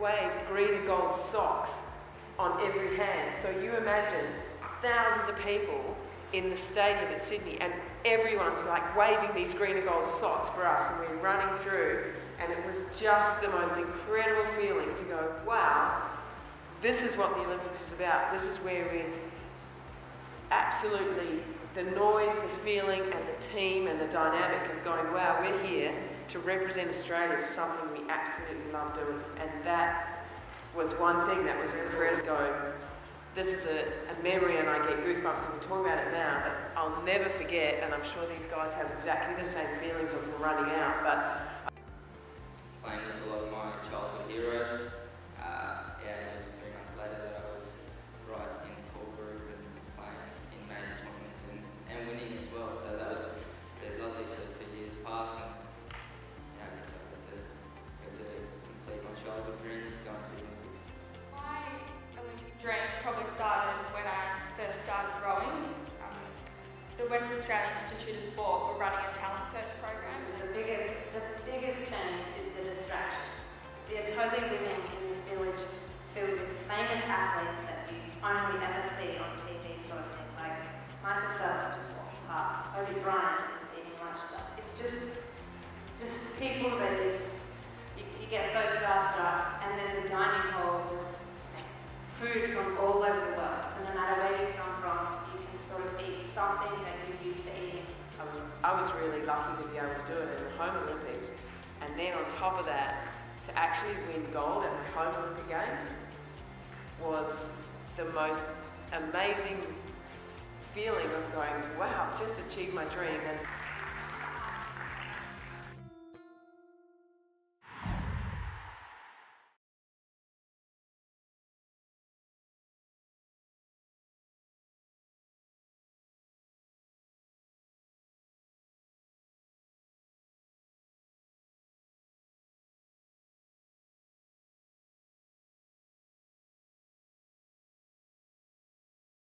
waved green and gold socks on every hand. So you imagine thousands of people in the stadium at Sydney and everyone's like waving these green and gold socks for us and we're running through and it was just the most incredible feeling to go, wow, this is what the Olympics is about. This is where we absolutely, the noise, the feeling and the team and the dynamic of going, wow, we're here to represent Australia for something we absolutely love doing. And that was one thing that was incredible. Go, this is a, a memory and I get goosebumps when we talk about it now, but I'll never forget, and I'm sure these guys have exactly the same feelings of running out, but the West Australian Institute of Sport were running a talent search program. The biggest, the biggest change is the distractions. We are totally living in this village filled with famous athletes that you only ever something that you're used to. I was, I was really lucky to be able to do it in the home Olympics. And then on top of that, to actually win gold at the home Olympic Games was the most amazing feeling of going, wow, just achieved my dream. And